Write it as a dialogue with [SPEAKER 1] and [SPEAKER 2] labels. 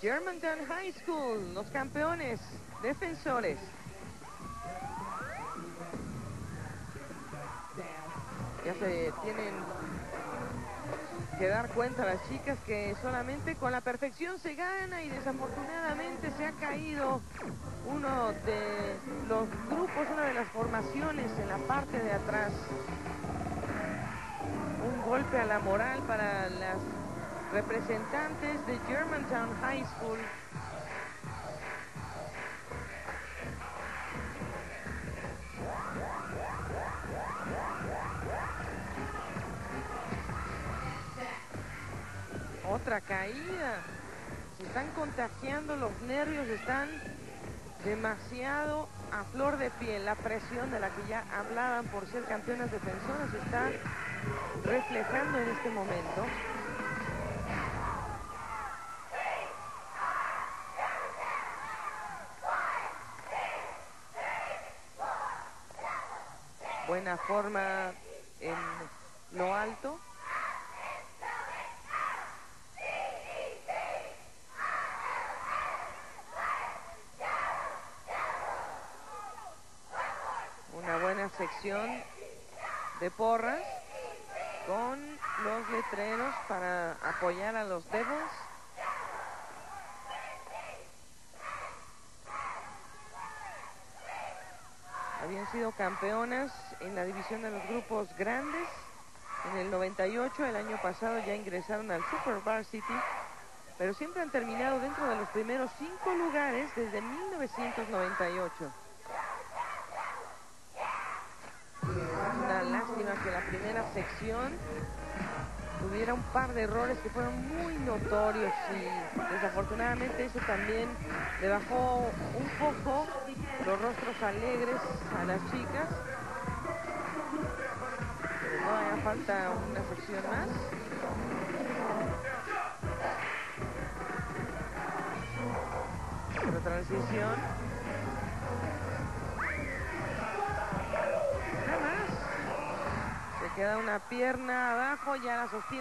[SPEAKER 1] Germantown High School, los campeones, defensores. Ya se tienen que dar cuenta las chicas que solamente con la perfección se gana y desafortunadamente se ha caído uno de los grupos, una de las formaciones en la parte de atrás. Un golpe a la moral para las representantes de Germantown High School. Otra caída. Se están contagiando, los nervios están demasiado a flor de piel. La presión de la que ya hablaban por ser campeonas defensoras está reflejando en este momento. Buena forma en lo alto. Una buena sección de porras con los letreros para apoyar a los Devils. Habían sido campeonas en la división de los grupos grandes. En el 98, el año pasado, ya ingresaron al Super Varsity, pero siempre han terminado dentro de los primeros cinco lugares desde 1998. Una lástima que la primera sección tuviera un par de errores que fueron muy notorios y desafortunadamente eso también le bajó un poco los rostros alegres a las chicas. Pero todavía falta una sección más. Otra transición. Queda una pierna abajo, ya la sostiene.